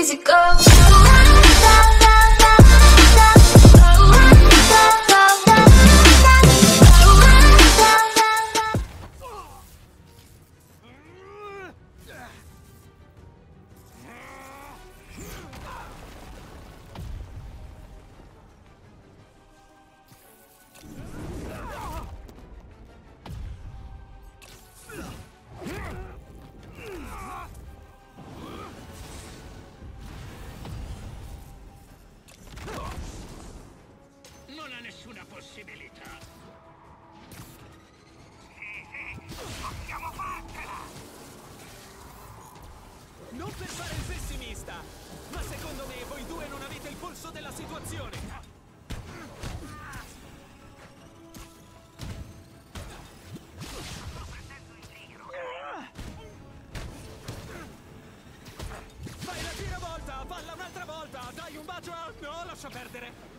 easy go. Non ha nessuna possibilità. Non per fare il pessimista, ma secondo me voi due non avete il polso della situazione. Fai la giravolta, falla un'altra volta, dai un bacio a... No, lascia perdere.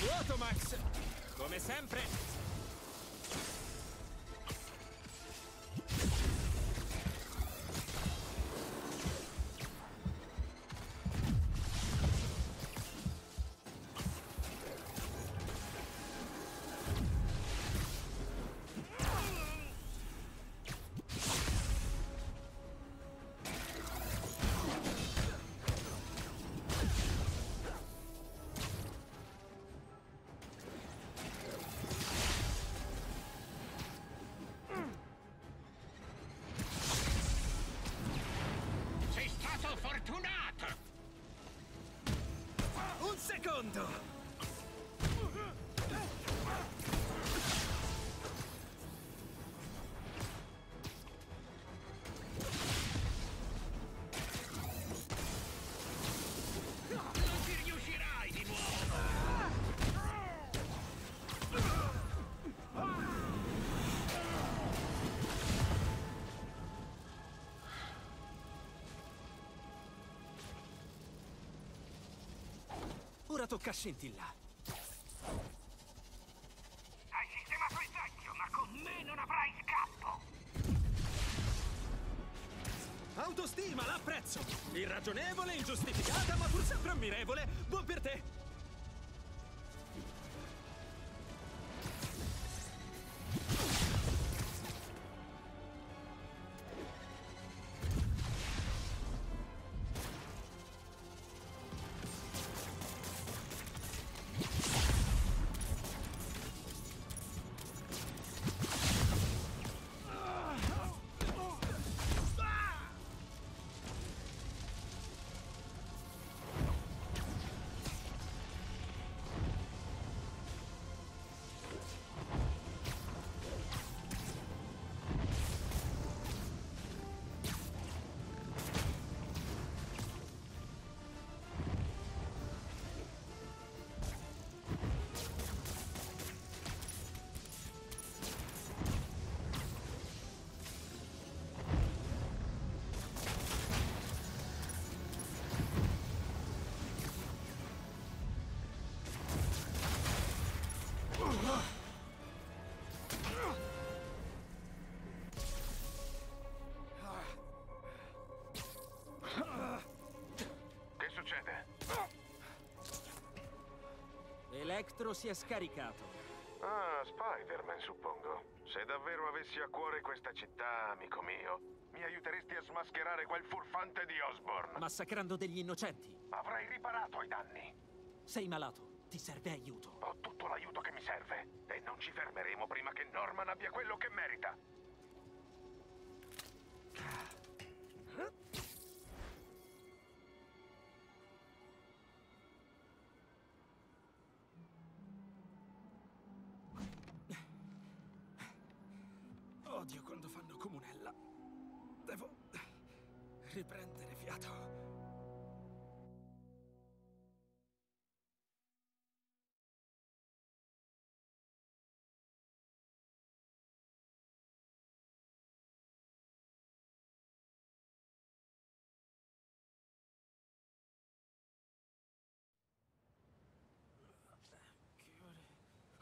Vuoto, Max! Come sempre! Fortunato. Un secondo! Tocca a scintilla. Hai sistemato il vecchio, ma con me non avrai scappo. Autostima, l'apprezzo! Irragionevole, ingiustificata, ma pur sempre ammirevole! Buon per te! Electro si è scaricato. Ah, Spider-Man, suppongo. Se davvero avessi a cuore questa città, amico mio, mi aiuteresti a smascherare quel furfante di Osborn. Massacrando degli innocenti. Avrai riparato ai danni. Sei malato, ti serve aiuto. Ho tutto l'aiuto che mi serve. E non ci fermeremo prima che Norman abbia quello che merita. Comunella. Devo riprendere fiato.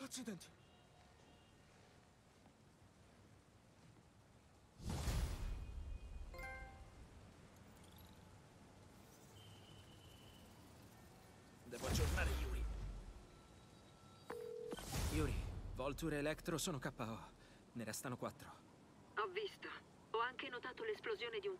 Accidenti. Devo aggiornare Yuri. Yuri, Volture e Electro sono KO. Ne restano quattro. Ho visto. Ho anche notato l'esplosione di un